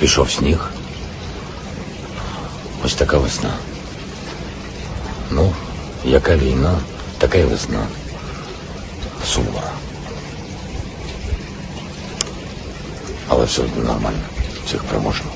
Пішов сніг. Ось така весна. Ну, яка війна, така й весна. Сумна. Але все нормально. Всіх переможемо.